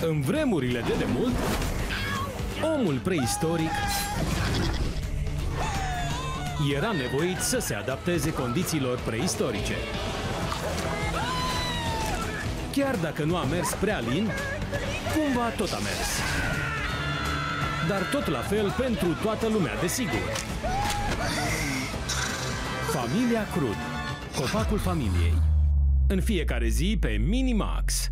În vremurile de demult, omul preistoric era nevoit să se adapteze condițiilor preistorice. Chiar dacă nu a mers prea lin, cumva tot a mers. Dar tot la fel pentru toată lumea, desigur. Familia Crud. Copacul familiei. În fiecare zi pe Minimax.